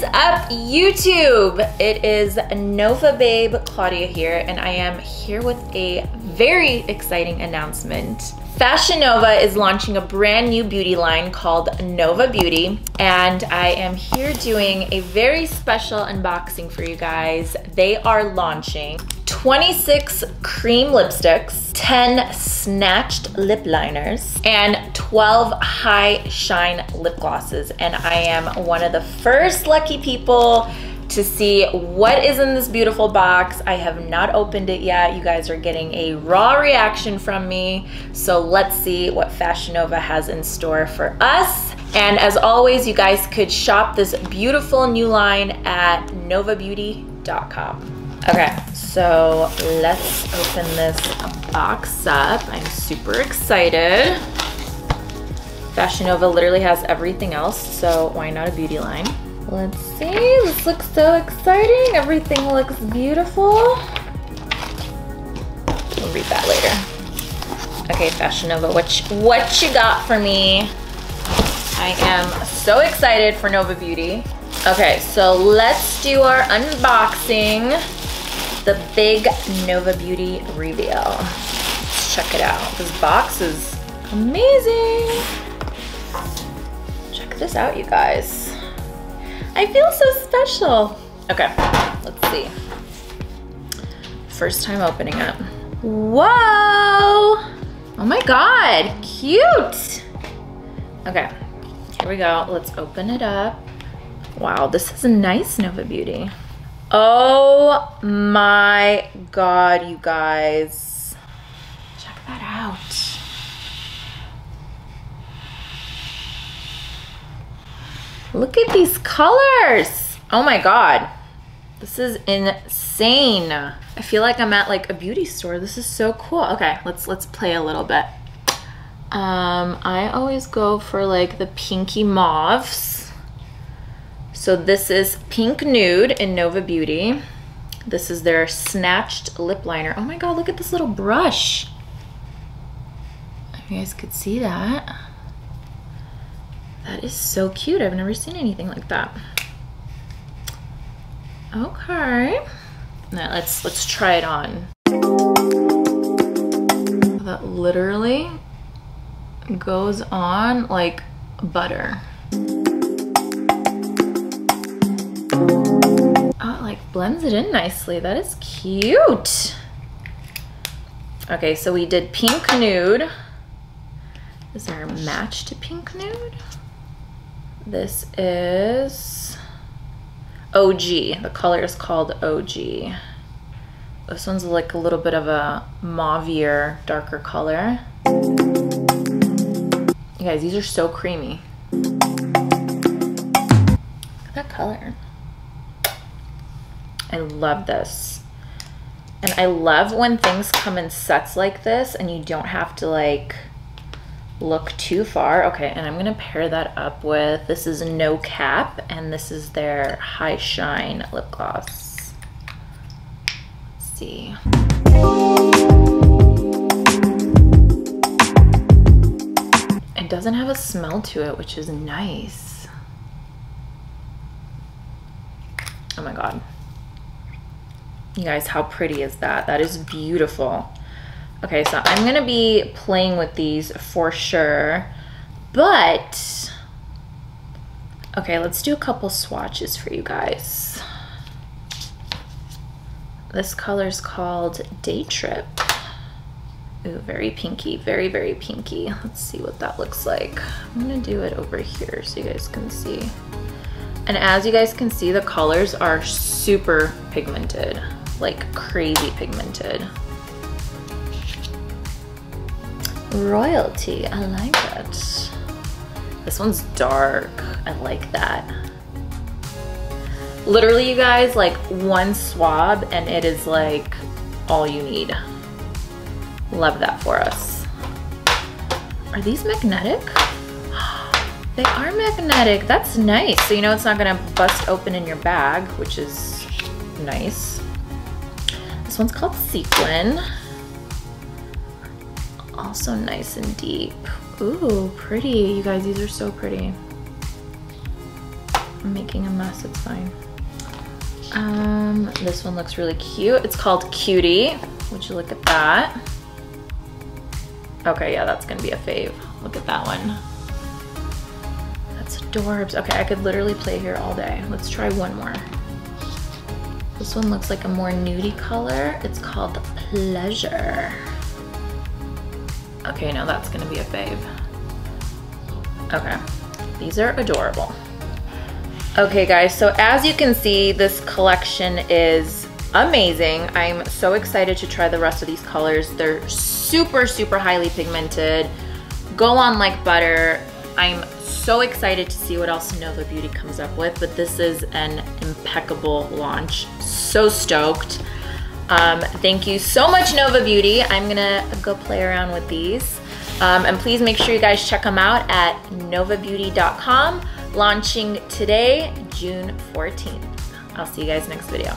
is up, YouTube? It is Nova Babe Claudia here, and I am here with a very exciting announcement. Fashion Nova is launching a brand new beauty line called Nova Beauty, and I am here doing a very special unboxing for you guys. They are launching 26 cream lipsticks, 10 snatched lip liners, and 12 high shine lip glosses. And I am one of the first lucky people to see what is in this beautiful box. I have not opened it yet. You guys are getting a raw reaction from me. So let's see what Fashion Nova has in store for us. And as always, you guys could shop this beautiful new line at novabeauty.com. Okay, so let's open this box up. I'm super excited. Fashion Nova literally has everything else, so why not a beauty line? Let's see, this looks so exciting. Everything looks beautiful. We'll read that later. Okay, Fashion Nova, what you, what you got for me? I am so excited for Nova Beauty. Okay, so let's do our unboxing the big Nova Beauty reveal. Let's check it out. This box is amazing. Check this out, you guys. I feel so special. Okay, let's see. First time opening it. Whoa! Oh my God, cute. Okay, here we go. Let's open it up. Wow, this is a nice Nova Beauty. Oh my God, you guys. Check that out. Look at these colors. Oh my God. This is insane. I feel like I'm at like a beauty store. This is so cool. Okay, let's let's play a little bit. Um, I always go for like the pinky mauves. So this is Pink Nude in Nova Beauty. This is their Snatched Lip Liner. Oh my God, look at this little brush. You guys could see that. That is so cute. I've never seen anything like that. Okay. Now let's let's try it on. That literally goes on like butter. Blends it in nicely. That is cute. Okay, so we did pink nude. Is there a match to pink nude? This is OG. The color is called OG. This one's like a little bit of a mauvier, darker color. You guys, these are so creamy. Look at that color. I love this. And I love when things come in sets like this and you don't have to like look too far. Okay, and I'm gonna pair that up with, this is No Cap and this is their High Shine lip gloss. Let's see. It doesn't have a smell to it, which is nice. Oh my God. You guys, how pretty is that? That is beautiful. Okay, so I'm gonna be playing with these for sure, but okay, let's do a couple swatches for you guys. This color is called Day Trip. Ooh, very pinky, very, very pinky. Let's see what that looks like. I'm gonna do it over here so you guys can see. And as you guys can see, the colors are super pigmented like crazy pigmented. Royalty, I like it. This one's dark, I like that. Literally you guys, like one swab and it is like all you need. Love that for us. Are these magnetic? They are magnetic, that's nice. So you know it's not gonna bust open in your bag, which is nice one's called Sequin. Also nice and deep. Ooh, pretty. You guys, these are so pretty. I'm making a mess, it's fine. Um, this one looks really cute. It's called Cutie. Would you look at that? Okay, yeah, that's gonna be a fave. Look at that one. That's adorbs. Okay, I could literally play here all day. Let's try one more. This one looks like a more nudie color. It's called Pleasure. Okay, now that's gonna be a fave. Okay, these are adorable. Okay guys, so as you can see, this collection is amazing. I'm so excited to try the rest of these colors. They're super, super highly pigmented, go on like butter. I'm so excited to see what else Nova Beauty comes up with, but this is an impeccable launch. So stoked. Um, thank you so much, Nova Beauty. I'm gonna go play around with these. Um, and please make sure you guys check them out at novabeauty.com, launching today, June 14th. I'll see you guys next video.